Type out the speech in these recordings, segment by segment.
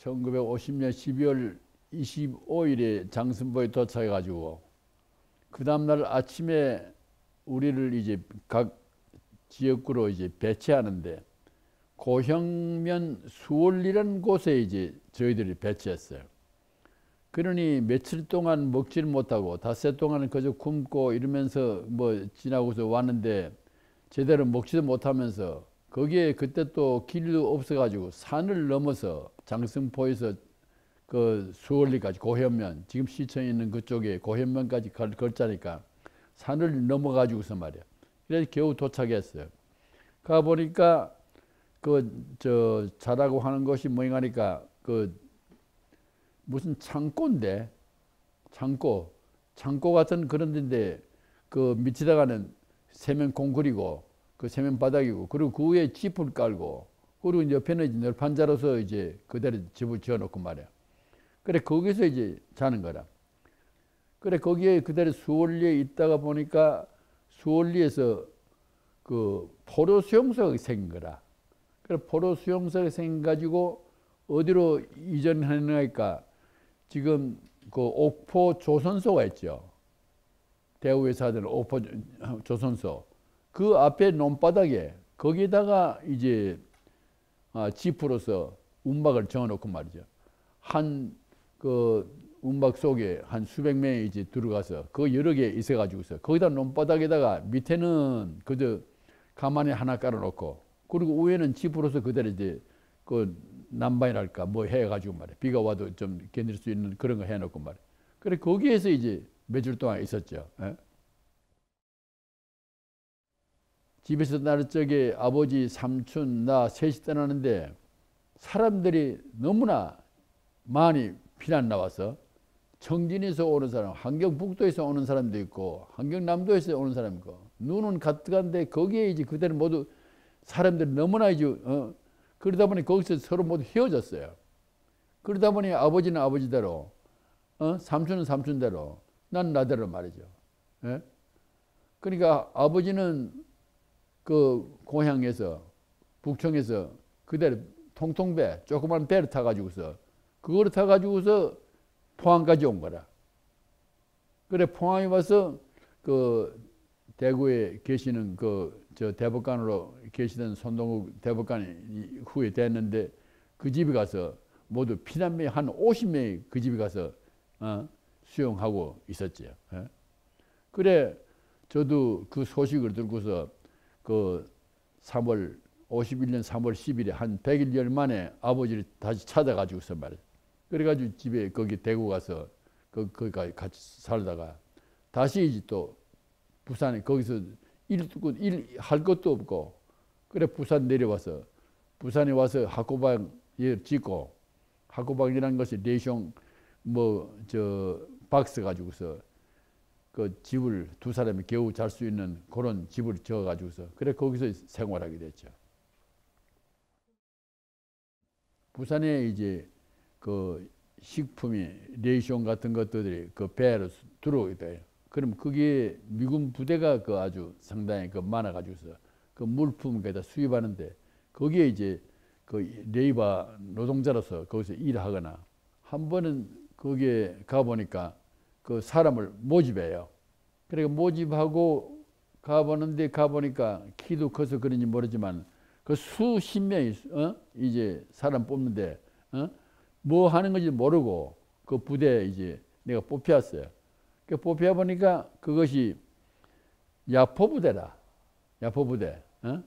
1950년 12월 25일에 장승보에 도착해 가지고 그 다음날 아침에 우리를 이제 각 지역구로 이제 배치하는데 고형면 수월리라는 곳에 이제 저희들이 배치했어요. 그러니 며칠 동안 먹지를 못하고 닷새 동안은 그저 굶고 이러면서 뭐 지나고서 왔는데 제대로 먹지도 못하면서 거기에 그때 또 길도 없어가지고 산을 넘어서 장승포에서 그 수월리까지 고현면 지금 시청에 있는 그쪽에 고현면까지 걸, 걸자니까 산을 넘어가지고서 말이야. 그래서 겨우 도착했어요. 가 보니까 그 저 자라고 하는 것이 뭐인가 하니까 그 무슨 창고인데 창고 창고 같은 그런 데인데 그 밑에다가는 세면 콘크리고 그 세면 바닥이고 그리고 그 위에 짚을 깔고 그리고 옆에는 널판 자로서 이제 그대로 집을 지어 놓고 말이야. 그래 거기서 이제 자는 거라. 그래 거기에 그대로 수월리에 있다가 보니까 수월리에서 그 포로 수용소가 생긴 거라. 그래 포로 수용소가 생겨 가지고 어디로 이전하느니까 지금 그 옥포 조선소가 있죠. 대우에서 하던 옥포 조선소. 그 앞에 논바닥에 거기다가 이제 아, 지프로서 운박을 정해놓고 말이죠. 한그 운박 속에 한 수백 명이 이제 들어가서 그 여러 개 있어가지고서 거기다 논바닥에다가 밑에는 그저 가만히 하나 깔아놓고 그리고 위에는 지프로서 그대로 이제 그 난방이랄까 뭐 해가지고 말이야. 비가 와도 좀 견딜 수 있는 그런 거 해놓고 말이야. 그래 거기에서 이제 며칠 동안 있었죠. 에? 집에서 나를 적에 아버지, 삼촌, 나 셋이 떠나는데 사람들이 너무나 많이 피난 나와서 청진에서 오는 사람, 한경북도에서 오는 사람도 있고 한경남도에서 오는 사람 있고 눈은 가득한데 거기에 이제 그대로 모두 사람들이 너무나 이제 어, 그러다 보니 거기서 서로 모두 헤어졌어요. 그러다 보니 아버지는 아버지대로, 어? 삼촌은 삼촌대로, 난 나대로 말이죠. 예? 그러니까 아버지는 그 고향에서 북청에서 그대로 통통배 조그만 배를 타가지고서 그거를 타가지고서 포항까지 온 거라. 그래 포항에 와서 그 대구에 계시는 그 저 대법관으로 계시던 손동욱 대법관이 후에 됐는데 그 집에 가서 모두 피난민이 한 50명이 그 집에 가서 어, 수용하고 있었지요. 예? 그래 저도 그 소식을 듣고서 그 3월 51년 3월 10일에 한 100일 만에 아버지를 다시 찾아가지고서 말이야. 그래가지고 집에 거기 대구 가서 그 거기 같이 살다가 다시 이제 또 부산에 거기서 일할 것도 없고 그래 부산 내려와서 부산에 와서 하꼬방 예 짓고 하꼬방이라는 것이 레이션 뭐저 박스 가지고서 그 집을 두 사람이 겨우 잘 수 있는 그런 집을 지어 가지고서 그래 거기서 생활하게 됐죠. 부산에 이제 그 식품이 레이션 같은 것들이 그 배로 들어오게 돼요. 그럼 그게 미군 부대가 그 아주 상당히 그 많아가지고서 그 물품 에다 수입하는데 거기에 이제 그 레이바 노동자로서 거기서 일하거나 한 번은 거기에 가보니까 그 사람을 모집해요. 그러니까 모집하고 가보는데 가보니까 키도 커서 그런지 모르지만 그 수십 명이 어? 이제 사람 뽑는데 어? 뭐 하는 건지 모르고 그 부대에 이제 내가 뽑혔어요. 그 뽑혀 보니까 그것이 야포 부대라. 야포 부대. 어?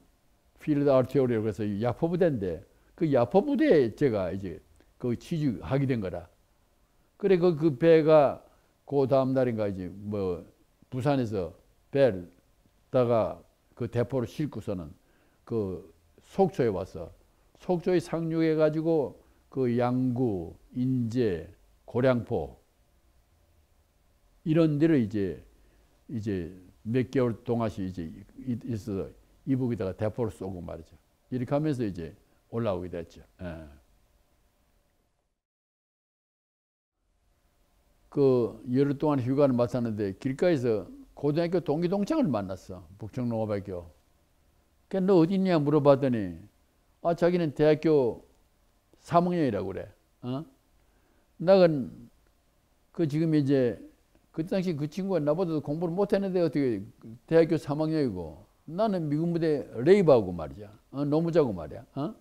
필드 아티오리라고 해서 야포 부대인데 그 야포 부대에 제가 이제 그 취직하게 된 거라. 그래 그, 그 배가 그 다음 날인가 이제 뭐 부산에서 배를 다가 그 대포를 싣고서는 그 속초에 와서 속초에 상륙해 가지고 그 양구, 인제, 고량포 이런 데를 이제 이제 몇 개월 동안씩 이제 있어서 이북에다가 대포를 쏘고 말이죠. 이렇게 하면서 이제 올라오게 됐죠. 예. 그 열흘 동안 휴가를 마쳤는데 길가에서 고등학교 동기 동창을 만났어. 북청농업학교. 그너 어디 있냐 물어봤더니 아 자기는 대학교 3학년이라고 그래. 어? 나는 그 지금 이제 그 당시 그 친구가 나보다 공부를 못했는데 어떻게 대학교 3학년이고 나는 미군 부대 레이브하고 말이야. 어? 노무자고 말이야. 어?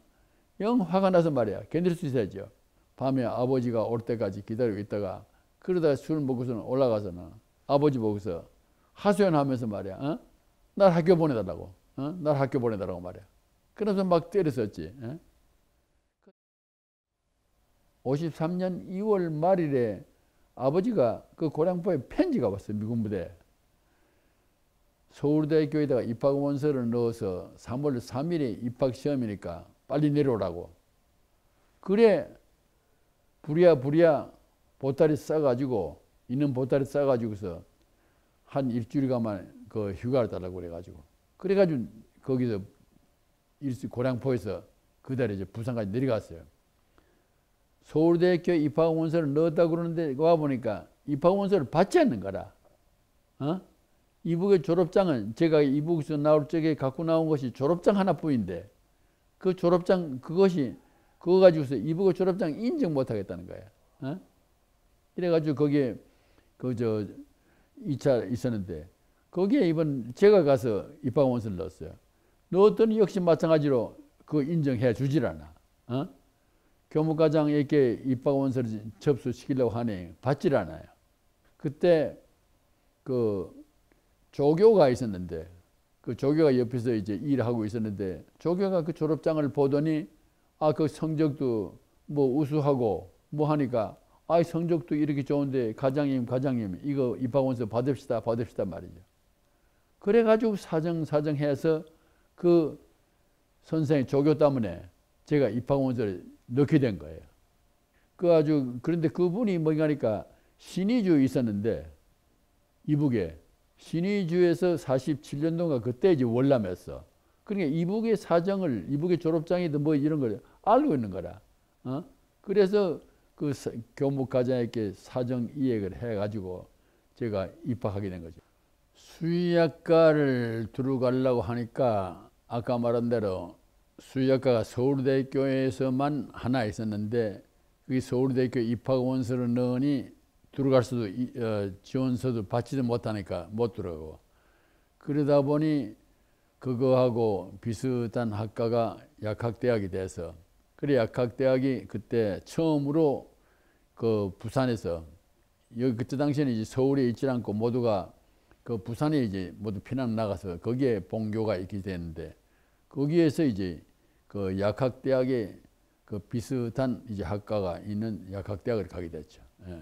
영 화가 나서 말이야. 견딜 수 있어야죠. 밤에 아버지가 올 때까지 기다리고 있다가 그러다 술 먹고서는 올라가서는 아버지 보고서 하소연하면서 말이야. 어? 날 학교 보내달라고. 어? 날 학교 보내달라고 말이야. 그래서 막 때렸었지. 어? 53년 2월 말일에 아버지가 그 고량포에 편지가 왔어요. 미군 부대. 서울대학교에다가 입학 원서를 넣어서 3월 3일에 입학 시험이니까 빨리 내려오라고. 그래 부랴 부랴 보따리 싸가지고 있는 보따리 싸가지고서 한 일주일간만 그 휴가를 달라고 그래가지고 그래가지고 거기서 일수 고량포에서 그달에 이제 부산까지 내려갔어요. 서울대학교 입학 원서를 넣었다 그러는데 와 보니까 입학 원서를 받지 않는 거라. 어? 이북의 졸업장은 제가 이북에서 나올 적에 갖고 나온 것이 졸업장 하나뿐인데 그 졸업장 그것이 그거 가지고서 이북의 졸업장 인정 못 하겠다는 거야. 어? 이래가지고 거기에 그 저 2차 있었는데 거기에 이번 제가 가서 입학 원서를 넣었어요. 넣었더니 역시 마찬가지로 그 인정해 주질 않아. 어? 교무과장에게 입학 원서를 접수시키려고 하니 받질 않아요. 그때 그 조교가 있었는데 그 조교가 옆에서 이제 일하고 있었는데 조교가 그 졸업장을 보더니 아 그 성적도 뭐 우수하고 뭐 하니까 아 성적도 이렇게 좋은데 과장님 과장님 이거 입학원서 받읍시다 받읍시다 말이죠. 그래가지고 사정 사정해서 그 선생 조교 때문에 제가 입학원서를 넣게 된 거예요. 그 아주 그런데 그분이 뭐냐니까 신의주 있었는데 이북에 신의주에서 47년 동안 그때 이제 월남했어. 그러니까 이북의 사정을 이북의 졸업장이든 뭐 이런 걸 알고 있는 거라. 어? 그래서 그 교무과장에게 사정 이해를 해가지고 제가 입학하게 된 거죠. 수의학과를 들어가려고 하니까 아까 말한 대로 수의학과가 서울대학교에서만 하나 있었는데 그 서울대학교 입학 원서를 넣으니 들어갈 수도 어, 지원서도 받지도 못하니까 못 들어가고 그러다 보니 그거하고 비슷한 학과가 약학대학이 돼서 그래 약학대학이 그때 처음으로 그 부산에서 여기 그때 당시에는 이제 서울에 있지 않고 모두가 그 부산에 이제 모두 피난 나가서 거기에 본교가 있게 되는데 거기에서 이제 그 약학대학에 그 비슷한 이제 학과가 있는 약학대학을 가게 됐죠. 예.